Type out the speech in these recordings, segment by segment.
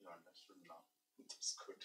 You understood now. That's good.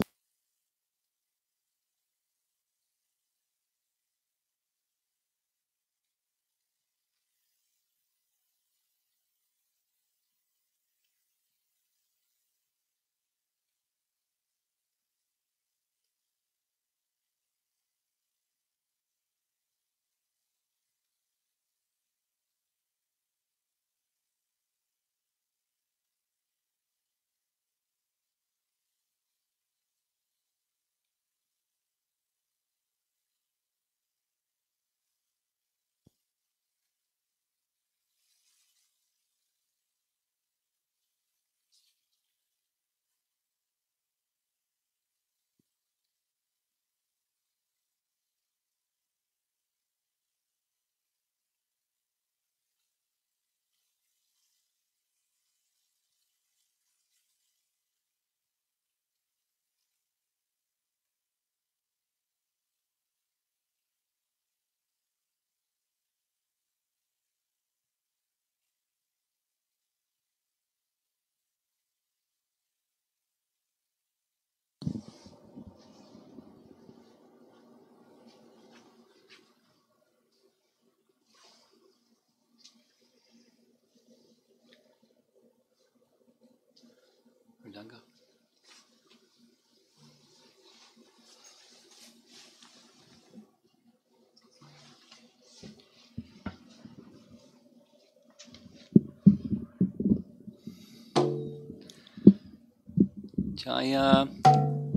Jaya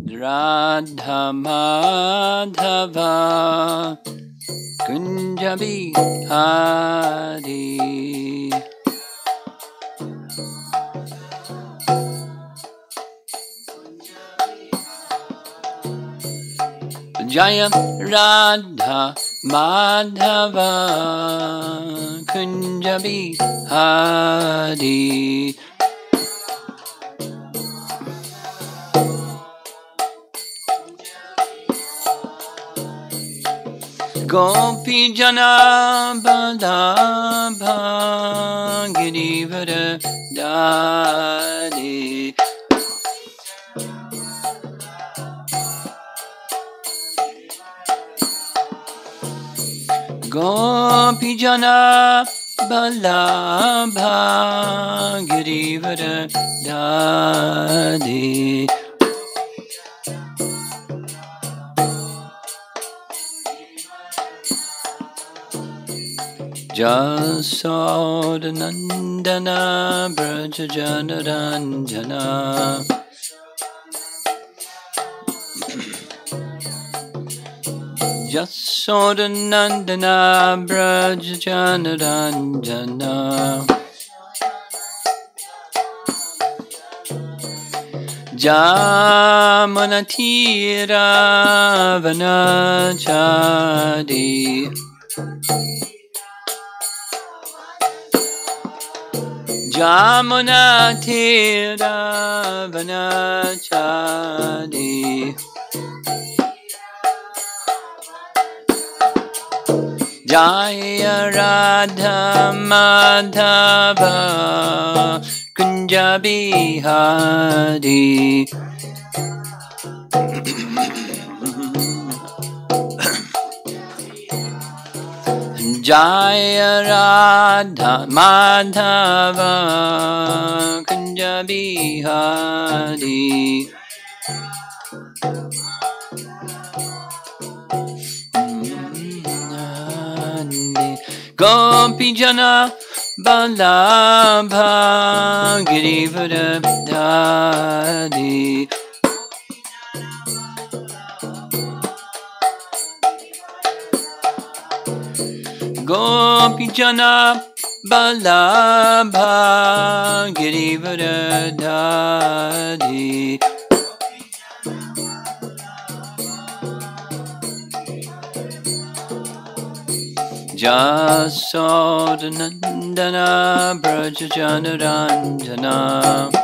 Radha Madhava Kunja Bihari Jaya Radha Madhava Kunja Bihari Gopi Jana Badabha Girivara Dadi. Gopi Jana Balabha Girivara Dadi Jasodanandana Brajajanaranjana Jasodanandana Brajajanaranjana Jamanatira Vanachadi Jamuna Tira Vanachadi Jaya Radha Madhava Kunja Bihari Jaya Radha Madhava Kunja Bihari Gopijana Balabha Girivardhari Gopijana Balabha Girivardhari Jasodanandana Brajajanaranjana Jasodanandana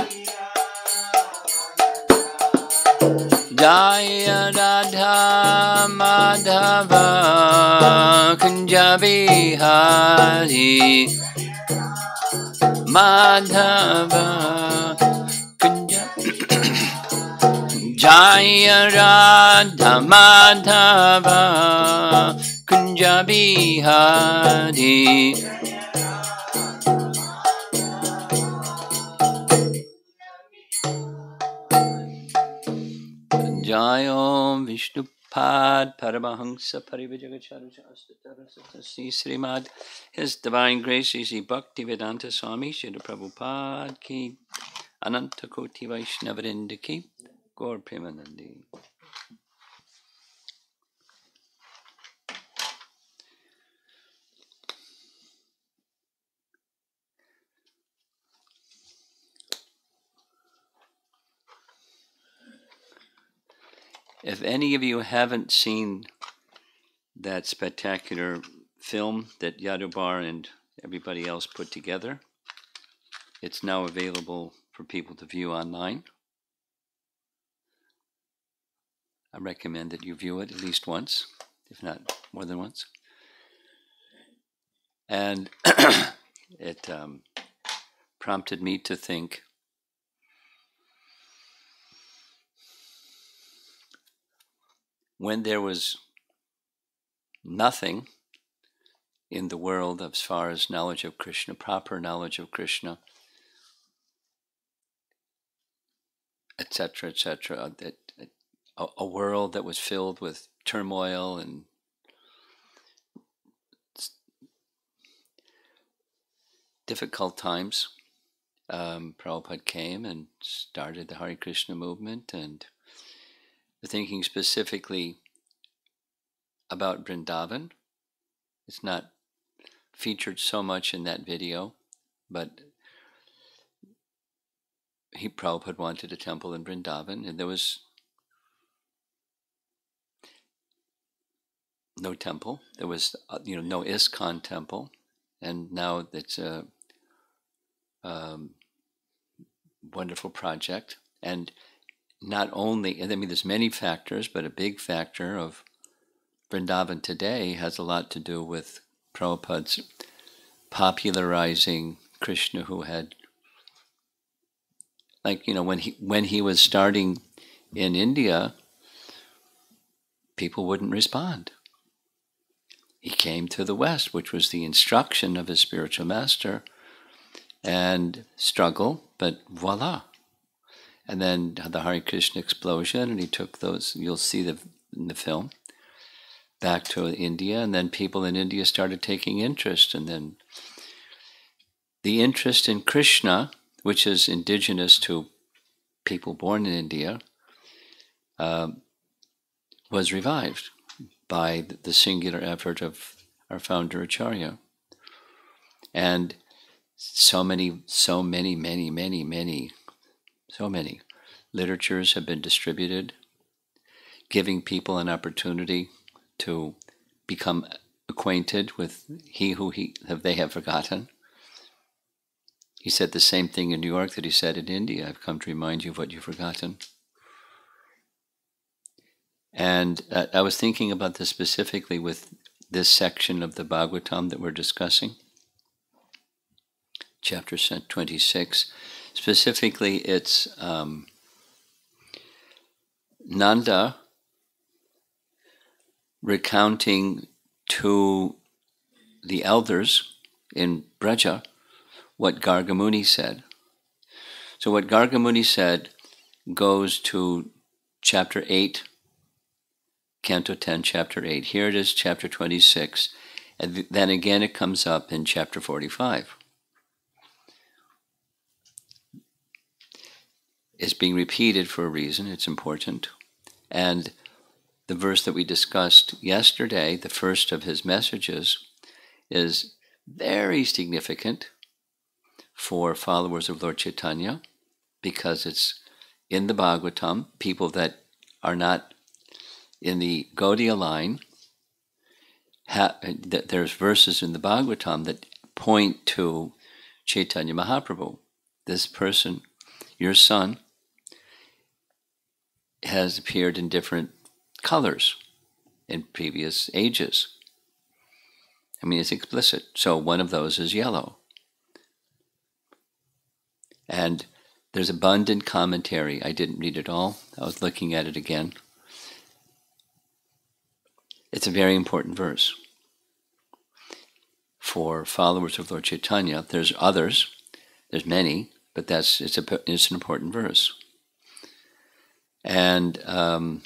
Jaya Radha Madhava Kunja Bihari Madhava Kunjabi Jaya Radha Madhava Kunja Bihari Jayo Vishnupad Paramahansa Parivajagacharuja Srimad His Divine Grace is Bhakti Vedanta Swami Srila Prabhupada Ki Anantakoti Vaishnavrinda Ki Gaur Premanandi. If any of you haven't seen that spectacular film that Yadubar and everybody else put together, it's now available for people to view online. I recommend that you view it at least once, if not more than once. And it um, prompted me to think when there was nothing in the world as far as knowledge of Krishna, proper knowledge of Krishna, etc., etc., a, a world that was filled with turmoil and difficult times. Um, Prabhupada came and started the Hare Krishna movement, and thinking specifically about Vrindavan. It's not featured so much in that video, but he Prabhupada wanted a temple in Vrindavan, and there was no temple. There was, uh, you know, no ISKCON temple, and now it's a um, wonderful project. And not only, I mean, there's many factors, but a big factor of Vrindavan today has a lot to do with Prabhupada's popularizing Krishna, who had, like, you know, when he when he was starting in India, people wouldn't respond. He came to the West, which was the instruction of his spiritual master, and struggle, but voila. And then the Hare Krishna explosion, and he took those, you'll see the, in the film, back to India, and then people in India started taking interest, and then the interest in Krishna, which is indigenous to people born in India, um, was revived by the singular effort of our founder Acharya. And so many, so many, many, many, many, so many literatures have been distributed, giving people an opportunity to become acquainted with he who he they have forgotten. He said the same thing in New York that he said in India. I've come to remind you of what you've forgotten. And uh, I was thinking about this specifically with this section of the Bhagavatam that we're discussing, chapter 26. Specifically, it's um, Nanda recounting to the elders in Braja what Gargamuni said. So, what Gargamuni said goes to chapter 8, Canto 10, chapter 8. Here it is, chapter 26. And then again, it comes up in chapter 45. It's being repeated for a reason, it's important. And the verse that we discussed yesterday, the first of his messages, is very significant for followers of Lord Chaitanya because it's in the Bhagavatam, people that are not in the Gaudiya line, ha- there's verses in the Bhagavatam that point to Chaitanya Mahaprabhu. This person, your son, has appeared in different colors in previous ages. I mean, it's explicit. So one of those is yellow. And there's abundant commentary. I didn't read it all. I was looking at it again. It's a very important verse for followers of Lord Chaitanya. There's others, there's many, but that's it's a it's an important verse. And um,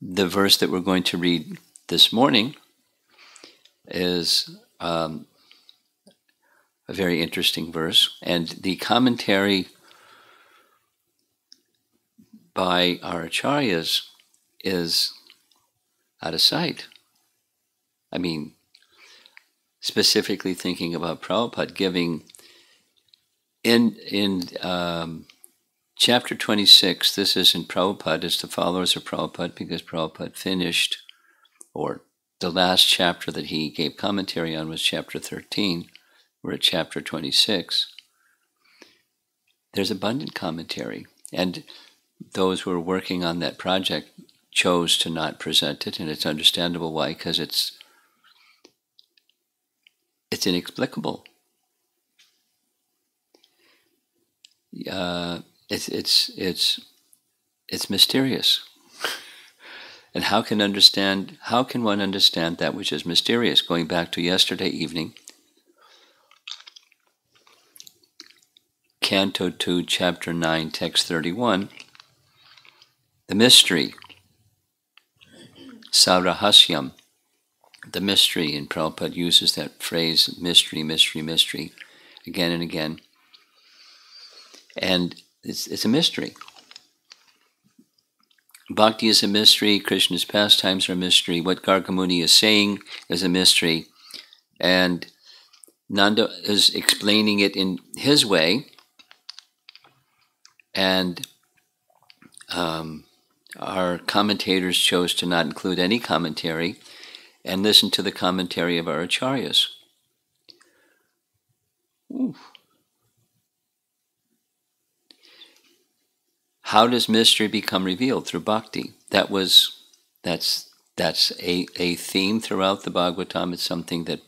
the verse that we're going to read this morning is um, a very interesting verse, and the commentary by our acharyas is out of sight. I mean, specifically thinking about Prabhupada giving in in um, chapter 26, this isn't Prabhupada, it's the followers of Prabhupada because Prabhupada finished, or the last chapter that he gave commentary on was chapter 13. We're at chapter 26. There's abundant commentary, and those who are working on that project chose to not present it, and it's understandable why, because it's it's inexplicable. Uh, it's it's it's it's mysterious. and how can understand how can one understand that which is mysterious? Going back to yesterday evening, Canto 2, Chapter 9, Text 31, the mystery, Sarahasyam, the mystery, and Prabhupada uses that phrase, mystery, mystery, mystery, again and again. And it's, it's a mystery. Bhakti is a mystery, Krishna's pastimes are a mystery, what Gargamuni is saying is a mystery, and Nanda is explaining it in his way, and um, our commentators chose to not include any commentary and listen to the commentary of our acharyas. Ooh. How does mystery become revealed through bhakti? That was that's that's a, a theme throughout the Bhagavatam. It's something that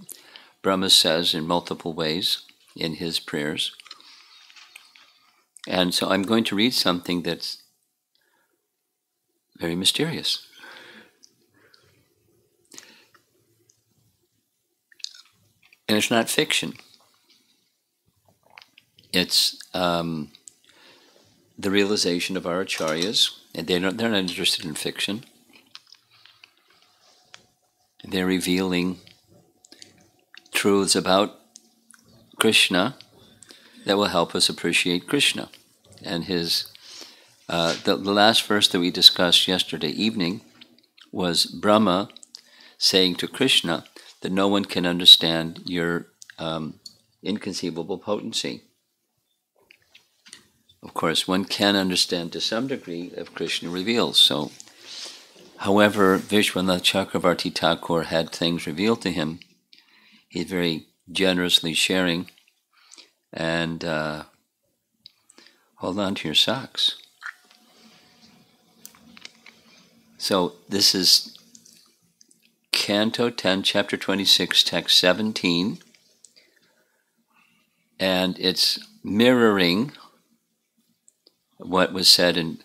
Brahma says in multiple ways in his prayers. And so I'm going to read something that's very mysterious. And it's not fiction. It's um, the realization of our acharyas, and they don't, they're not interested in fiction. They're revealing truths about Krishna that will help us appreciate Krishna and his. Uh, the, the last verse that we discussed yesterday evening was Brahma saying to Krishna that no one can understand your um, inconceivable potency. Of course, one can understand to some degree if Krishna reveals. So, however, Vishwanath Chakravarti Thakur had things revealed to him, he's very generously sharing. And uh, hold on to your socks. So, this is Canto 10, Chapter 26, Text 17. And it's mirroring what was said in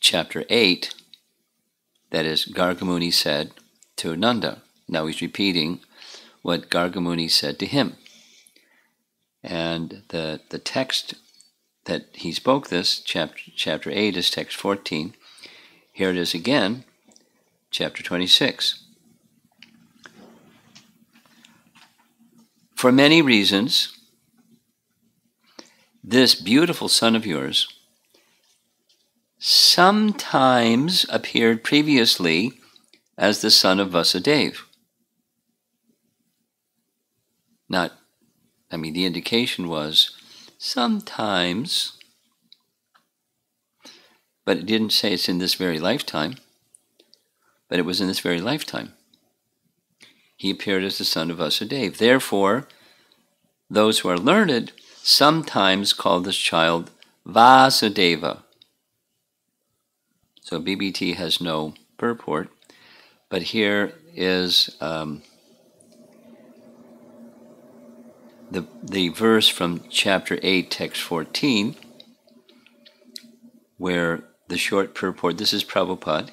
chapter 8, that is, Gargamuni said to Nanda. Now he's repeating what Gargamuni said to him. And the, the text that he spoke this, chapter, chapter 8 is text 14. Here it is again, chapter 26. For many reasons, this beautiful son of yours sometimes appeared previously as the son of Vasudeva. Not, I mean, the indication was sometimes, but it didn't say it's in this very lifetime, but it was in this very lifetime. He appeared as the son of Vasudeva. Therefore, those who are learned sometimes call this child Vasudeva. So BBT has no purport, but here is um, the, the verse from chapter 8, text 14, where the short purport, this is Prabhupada,